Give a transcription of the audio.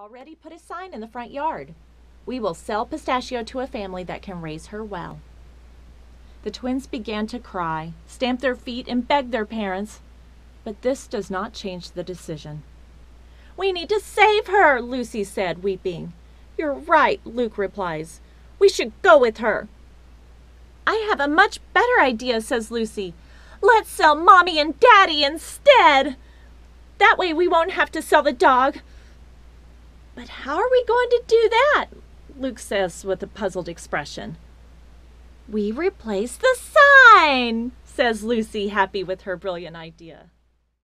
already put a sign in the front yard. We will sell Pistachio to a family that can raise her well. The twins began to cry, stamp their feet, and beg their parents. But this does not change the decision. We need to save her, Lucy said, weeping. You're right, Luke replies. We should go with her. I have a much better idea, says Lucy. Let's sell Mommy and Daddy instead. That way we won't have to sell the dog. But how are we going to do that? Luke says with a puzzled expression. We replace the sign, says Lucy, happy with her brilliant idea.